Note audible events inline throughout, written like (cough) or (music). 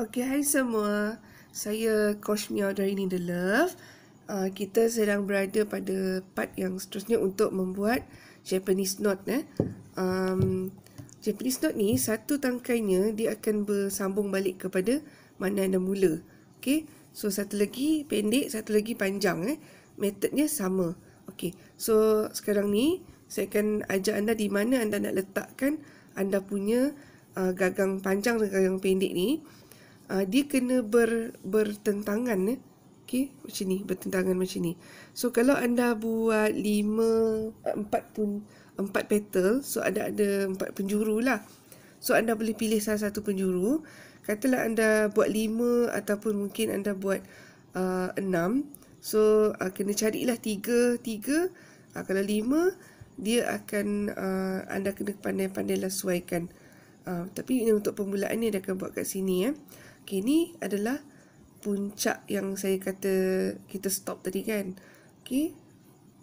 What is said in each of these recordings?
Okay, hai semua. Saya Coach Mia dari Need the Love. Uh, kita sedang berada pada part yang seterusnya untuk membuat Japanese knot. Eh. Um, Japanese knot ni, satu tangkainya dia akan bersambung balik kepada mana anda mula. Okay, so satu lagi pendek, satu lagi panjang. Eh. Metodnya sama. Okay, so sekarang ni saya akan ajar anda di mana anda nak letakkan anda punya uh, gagang panjang dan gagang pendek ni uh, dia kena ber, bertentangan eh. Okey, macam ni, bertentangan macam ni. So kalau anda buat lima empat pun empat petal, so ada ada empat penjuru lah. So anda boleh pilih salah satu penjuru. Katalah anda buat lima ataupun mungkin anda buat uh, enam. So uh, kena carilah tiga tiga. Uh, kalau lima dia akan uh, anda kena pandai-pandai lah sesuaikan. Uh, tapi untuk permulaan ni dia akan buat kat sini ya. Eh. Okay, ni adalah puncak yang saya kata kita stop tadi kan. Okay,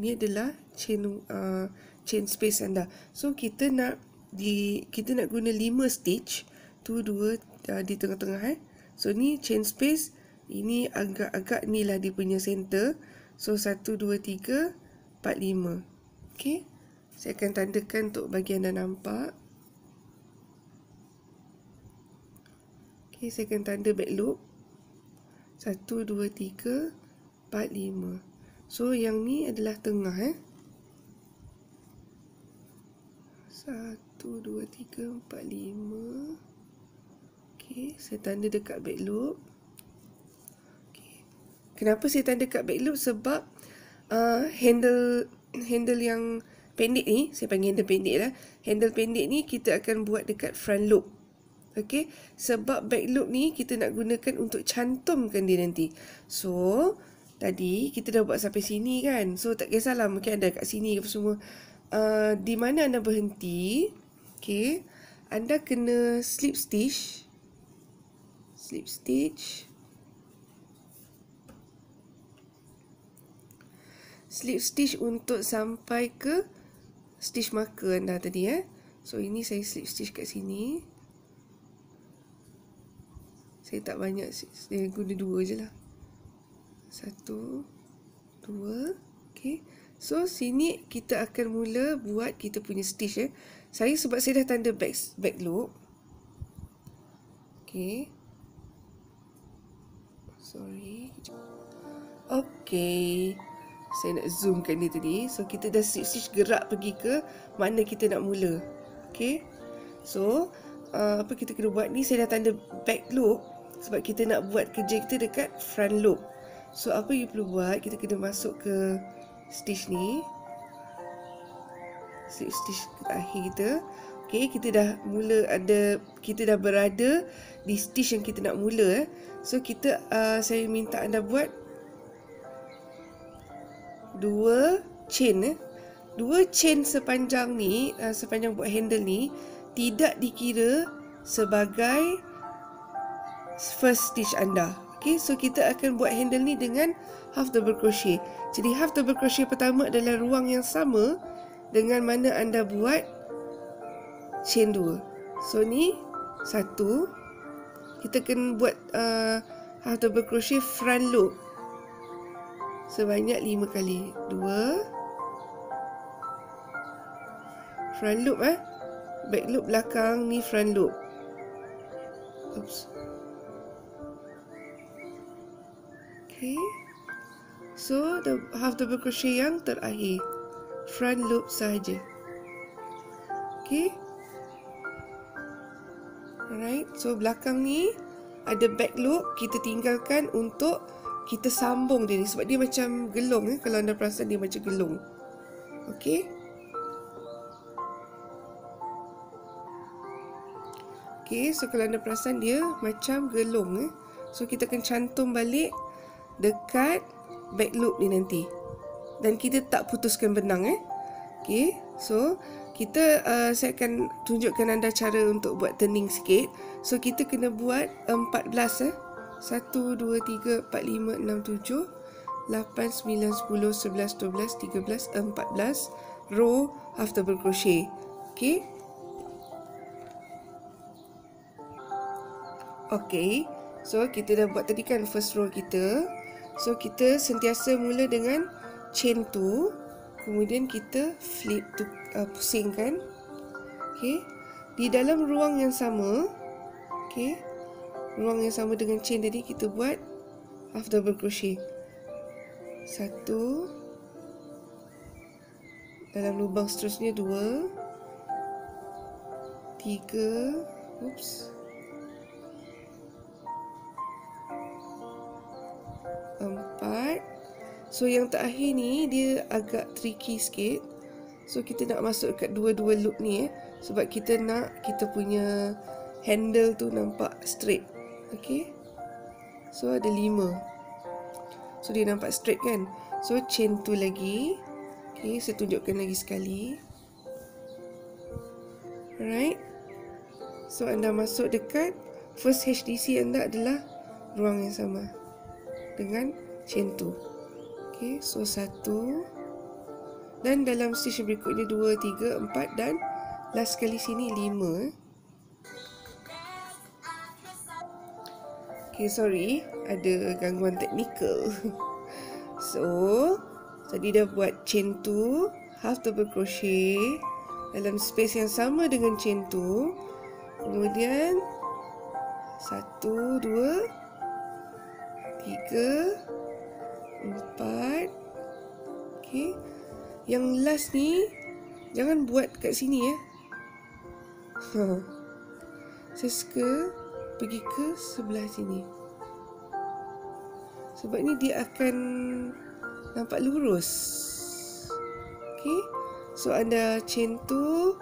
ni adalah chain uh, chain space anda. So kita nak di kita nak guna 5 stitch tu dua uh, di tengah-tengah eh. So ni chain space ini agak-agak ni lah dia punya center. So 1 2 3 4 5. Okay. Saya akan tandakan untuk bagi anda nampak. Okay, saya akan tanda back loop. Satu, dua, tiga, empat, lima. So, yang ni adalah tengah eh. Satu, dua, tiga, empat, lima. Okay, saya tanda dekat back loop. Okay. Kenapa saya tanda dekat back loop? Sebab uh, handle handle yang pendek ni, saya panggil handle pendek lah. Handle pendek ni kita akan buat dekat front loop. Okey, sebab back loop ni kita nak gunakan untuk cantumkan dia nanti. So, tadi kita dah buat sampai sini kan. So, tak kisahlah mungkin ada kat sini ke semua. Uh, di mana anda berhenti, okey, anda kena slip stitch. Slip stitch. Slip stitch untuk sampai ke stitch marker anda tadi eh. So, ini saya slip stitch kat sini. Saya tak banyak Saya guna dua je lah. Satu Dua Okay So sini kita akan mula buat kita punya stitch eh. Saya sebab saya dah tanda back, back loop Okay Sorry. Okay Saya nak zoomkan dia tadi. So kita dah stitch gerak pergi ke Mana kita nak mula. Okay So uh, Apa kita kena buat ni? Saya dah tanda back loop sebab kita nak buat kerja kita dekat front loop. So apa you perlu buat? Kita kena masuk ke stitch ni. Stitch stitch akhir kita. Okay, kita dah mula ada kita dah berada di stitch yang kita nak mula eh. So kita uh, saya minta anda buat dua chain eh. Dua chain sepanjang ni, uh, sepanjang buat handle ni tidak dikira sebagai first stitch anda. Okay, so kita akan buat handle ni dengan half double crochet. Jadi half double crochet pertama adalah ruang yang sama dengan mana anda buat chain dua. So ni satu. Kita akan buat uh, half double crochet front loop sebanyak lima kali. Dua. Front loop eh. Back loop belakang ni front loop. Oops. Okay. So, the half double crochet yang terakhir. Front loop saja. Okay. Alright. So, belakang ni ada back loop. Kita tinggalkan untuk kita sambung dia ni. Sebab dia macam gelung. Eh? Kalau anda perasan dia macam gelung. Okay. Okay. So, kalau anda perasan dia macam gelung. Eh? So, kita akan cantum balik dekat back loop ni nanti. Dan kita tak putuskan benang eh. Okay. So, kita uh, saya akan tunjukkan anda cara untuk buat turning sikit. So, kita kena buat 14 eh. 1, 2, 3, 4, 5, 6, 7, 8, 9, 10, 11, 12, 13, 14 row half double crochet. Okay. Okay. So kita dah buat tadi kan first row kita. So kita sentiasa mula dengan chain tu. Kemudian kita flip tu uh, pusingkan. Okay. Di dalam ruang yang sama. Okay. Ruang yang sama dengan chain tadi kita buat half double crochet. Satu. Dalam lubang seterusnya dua. Tiga. Oops. So yang terakhir ni dia agak tricky sikit. So kita nak masuk kat dua-dua loop ni eh. Sebab kita nak kita punya handle tu nampak straight. Okay. So ada lima. So dia nampak straight kan. So chain tu lagi. Okay saya tunjukkan lagi sekali. Alright. So anda masuk dekat first HDC anda adalah ruang yang sama dengan chain tu. Okay, so satu dan dalam stitch berikutnya dua, tiga, empat dan last kali sini lima. Okay, sorry, ada gangguan teknikal. (laughs) So, tadi dah buat chain tu, half double crochet dalam space yang sama dengan chain tu. Kemudian Satu, dua Tiga Empat. Okay Yang last ni Jangan buat kat sini ya. (laughs) Ha. Saya suka Pergi ke sebelah sini. Sebab ni dia akan Nampak lurus. Okay So anda chain tu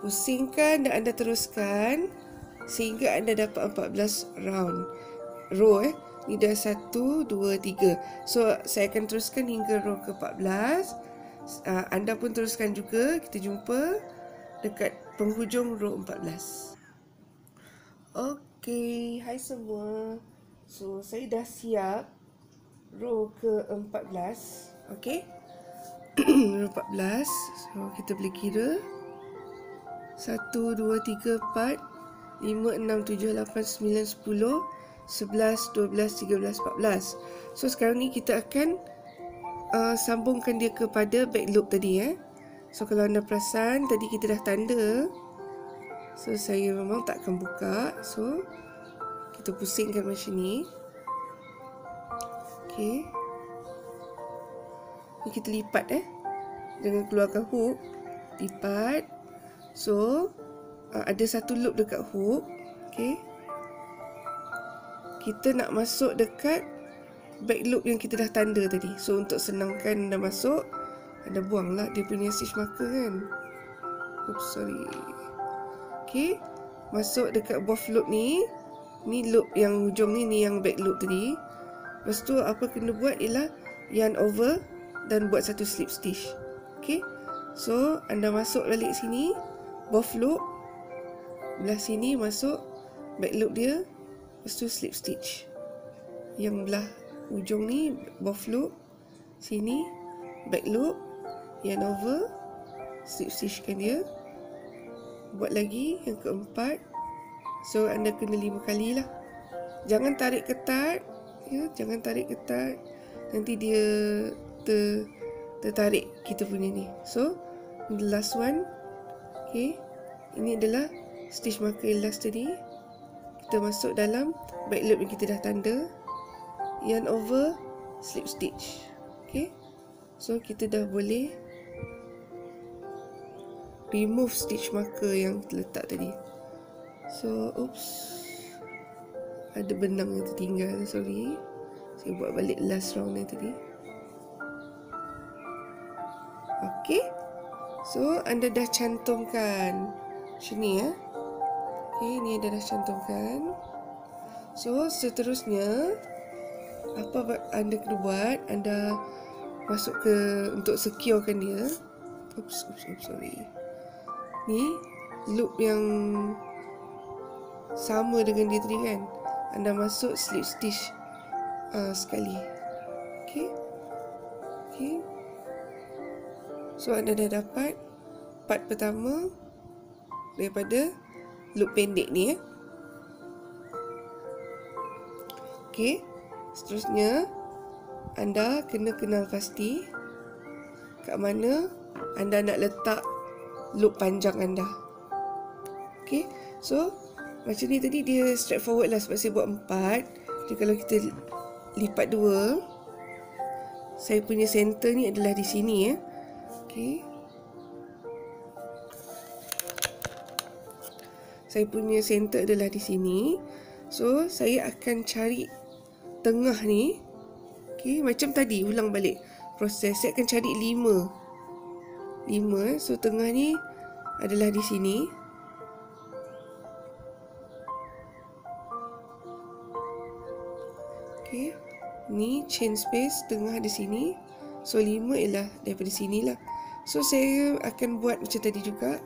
pusingkan dan anda teruskan sehingga anda dapat 14 round. Row eh ni dah 1 2 3 so saya akan teruskan hingga row ke-14 uh, anda pun teruskan juga kita jumpa dekat penghujung row 14 Okey, hai semua. So, saya dah siap row ke-14. Okey. (clears throat) row 14. So, kita boleh kira. 1, 2, 3, 4, 5, 6, 7, 8, 9, 10, 11, 12, 13, 14. So sekarang ni kita akan uh, sambungkan dia kepada back loop tadi eh. So kalau anda perasan tadi kita dah tanda. So saya memang tak akan buka. So kita pusingkan macam ni. Okay. Kita lipat eh. Dengan keluarkan hook. Lipat. So, uh, ada satu loop dekat hook. Okay. Kita nak masuk dekat back loop yang kita dah tanda tadi. So, untuk senangkan anda masuk, anda buanglah dia punya stitch marker kan. Oops, sorry. Okay. Masuk dekat buff loop ni. Ni loop yang hujung ni, ni yang back loop tadi. Lepas tu, apa kena buat ialah yarn over dan buat satu slip stitch. Okay. So, anda masuk balik sini buff loop belah sini masuk back loop dia lepas tu slip stitch. Yang belah ujung ni buff loop sini back loop yarn over slip stitch kan dia. Buat lagi yang keempat. So anda kena lima kali lah. Jangan tarik ketat ya jangan tarik ketat. Nanti dia ter tertarik kita punya ni. So the last one Okay. Ini adalah stitch marker last tadi. Kita masuk dalam back loop yang kita dah tanda. Yarn over slip stitch. Okay. So kita dah boleh remove stitch marker yang terletak tadi. So, oops. Ada benang yang tertinggal, sorry. Saya buat balik last round ni tadi. Okay. So, anda dah cantumkan macam ni ya. Okay, ni anda dah cantumkan. So, seterusnya apa anda kena buat? Anda masuk ke untuk securekan dia. Oops, oops, oops, sorry. Ni loop yang sama dengan dia tadi kan. Anda masuk slip stitch uh, sekali. Okay. Okay. So anda dah dapat part pertama daripada loop pendek ni eh. Okey. Seterusnya anda kena kenal pasti kat mana anda nak letak loop panjang anda. Okey. So macam ni tadi dia straightforward lah sebab saya buat empat. Jadi kalau kita lipat dua, saya punya center ni adalah di sini ya. Okey. Saya punya center adalah di sini. So, saya akan cari tengah ni. Okey, macam tadi ulang balik proses. Saya akan cari lima. Lima. So, tengah ni adalah di sini. Okey. Ni chain space tengah di sini. So, lima ialah daripada sini lah. So, saya akan buat macam tadi juga.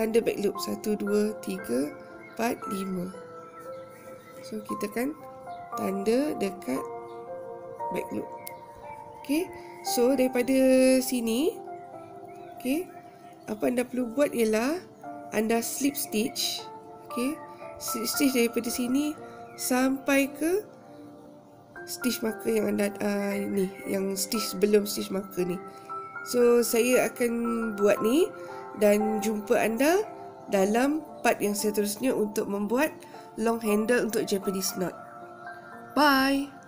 Tanda back loop. Satu, dua, tiga, empat, lima. So kita kan tanda dekat back loop. Okay. So daripada sini. Okay. Apa anda perlu buat ialah anda slip stitch. Okay. Slip stitch daripada sini sampai ke stitch marker yang anda uh, ni yang stitch sebelum stitch marker ni. So saya akan buat ni dan jumpa anda dalam part yang seterusnya untuk membuat long handle untuk Japanese knot. Bye!